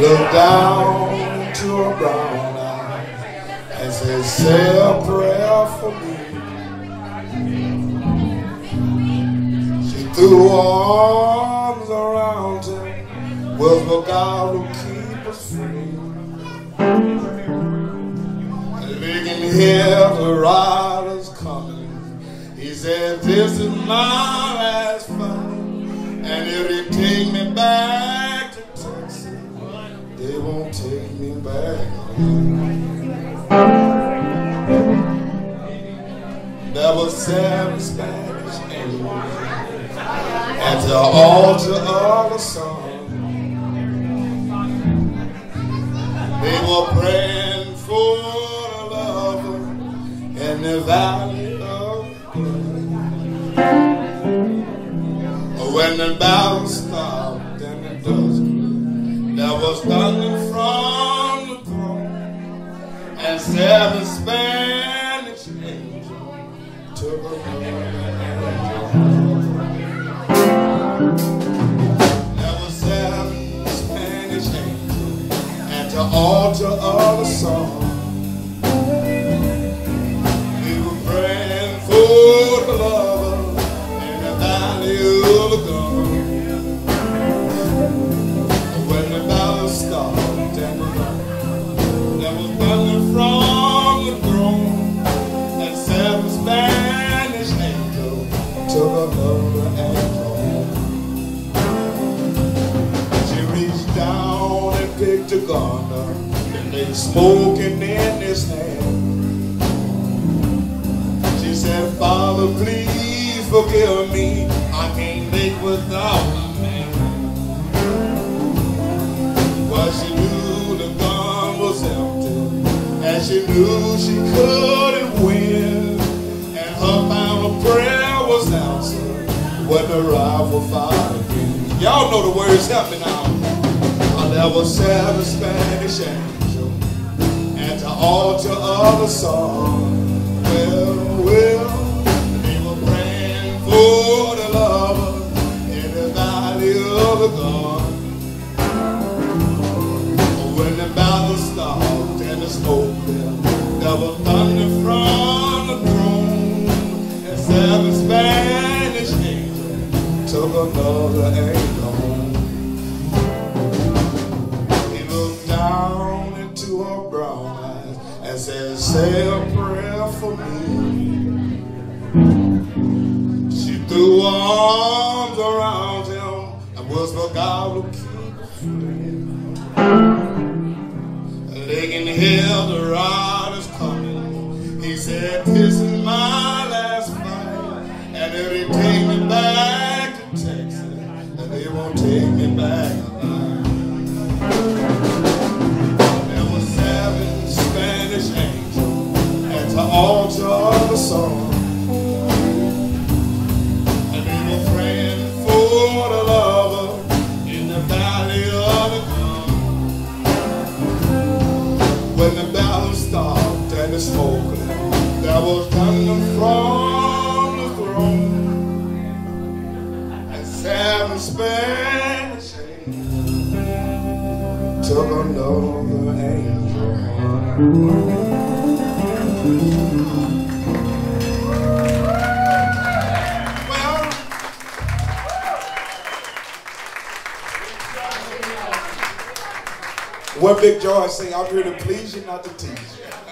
looked down into her brown eyes and said, say a prayer for me. She threw her arms around him, was for God will keep us free. We can hear the riders coming. He said, this is my There were Spanish the altar of the sun. They were praying for the lover in the valley of blood. When the battle stopped and the dust there was thunder seven Spanish angels took There were seven Spanish altar of the song. Down and picked a gun up, and they smoking in his hand. She said, Father, please forgive me. I can't make without my man. Well, she knew the gun was empty, and she knew she couldn't win. And her final prayer was answered when the rifle fired again. Y'all know the words, help me now. There were seven Spanish angels at the altar of the song. Well, well, they were praying for the lover in the valley of the God. When the battle stopped and the smoke cleared, there was thunder from the throne, and seven Spanish angels took another angel into her brown eyes and said, Say a prayer for me. She threw her arms around him and whispered, God will keep. They can hear the riders coming. He said, This is my last fight. And if they take me back to Texas, then they won't take me back altar of the song. Praying for the lover in the valley of the gun. When the battle stopped and the smoke cleared, there was thunder from the throne. And seven Spanish took another angel what Big George say, I'm here to please you, not to tease you.